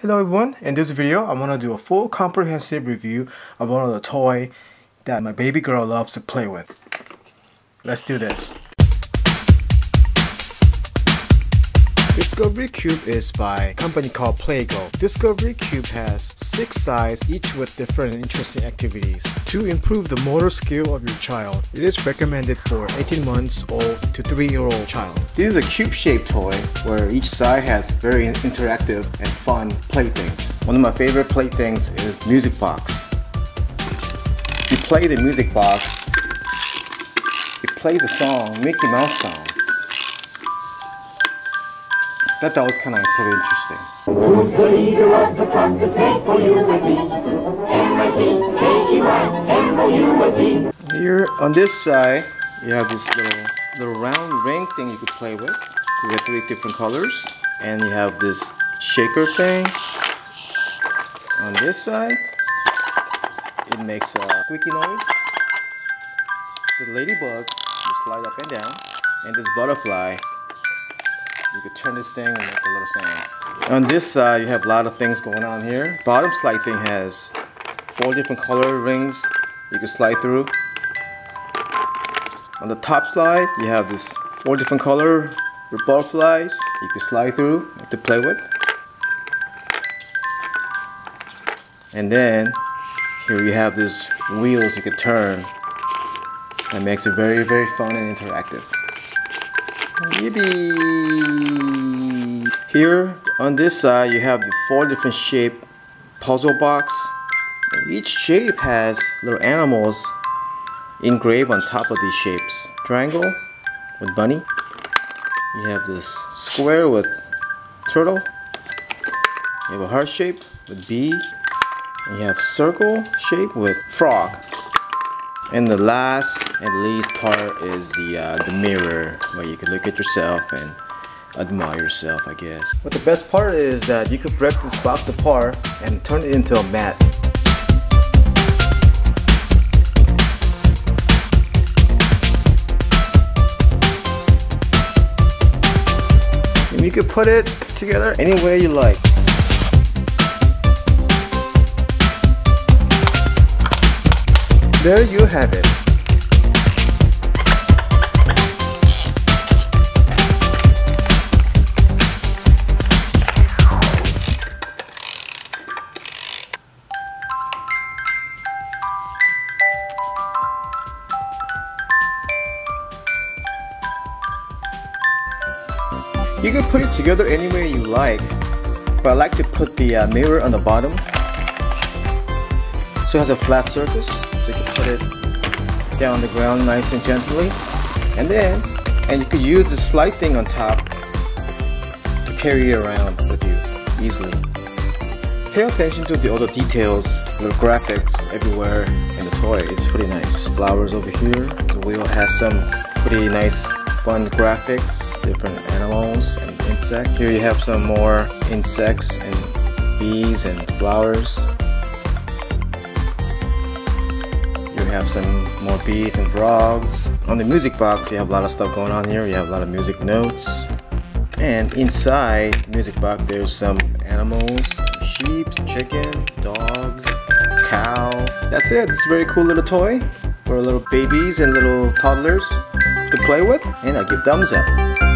Hello everyone, in this video I'm going to do a full comprehensive review of one of the toy that my baby girl loves to play with. Let's do this. Discovery Cube is by a company called Playgo. Discovery Cube has six sides, each with different interesting activities. To improve the motor skill of your child, it is recommended for 18 months old to 3 year old child. This is a cube-shaped toy where each side has very interactive and fun playthings. One of my favorite playthings is Music Box. You play the Music Box, it plays a song, Mickey Mouse song. That that was kind of pretty interesting. Who's the leader of the for you and me? Here on this side, you have this little little round ring thing you could play with. You get three different colors, and you have this shaker thing. On this side, it makes a squeaky noise. The ladybug will slide up and down, and this butterfly you could turn this thing and make a little sound. On this side, you have a lot of things going on here. Bottom slide thing has four different color rings you can slide through. On the top slide, you have this four different color butterflies you can slide through to play with. And then here you have these wheels you can turn. That makes it very, very fun and interactive. Yippee! Here on this side you have the four different shape puzzle box. Each shape has little animals engraved on top of these shapes. Triangle with bunny. You have this square with turtle. You have a heart shape with bee. And you have circle shape with frog. And the last and least part is the, uh, the mirror where you can look at yourself and admire yourself I guess. But the best part is that you could break this box apart and turn it into a mat. And you could put it together any way you like. There you have it. You can put it together any way you like, but I like to put the uh, mirror on the bottom. So it has a flat surface. So you can put it down on the ground nice and gently. And then and you could use the slide thing on top to carry it around with you easily. Pay attention to the other details the graphics everywhere in the toy. It's pretty nice. Flowers over here. The wheel has some pretty nice fun graphics different animals and insects here you have some more insects and bees and flowers You have some more bees and frogs. On the music box, you have a lot of stuff going on here. You have a lot of music notes. And inside the music box, there's some animals, sheep, chicken, dogs, cow. That's it. It's a very cool little toy for little babies and little toddlers to play with and I give thumbs up.